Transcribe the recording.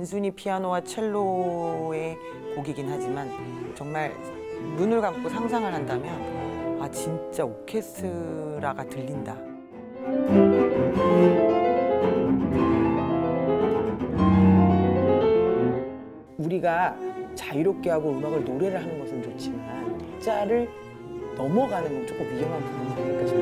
단순히 피아노와 첼로의 곡이긴 하지만 정말 눈을 감고 상상을 한다면 아 진짜 오케스트라가 들린다. 우리가 자유롭게 하고 음악을 노래를 하는 것은 좋지만 짜를 넘어가는 건 조금 위험한 부분이 아닐까 싶어요.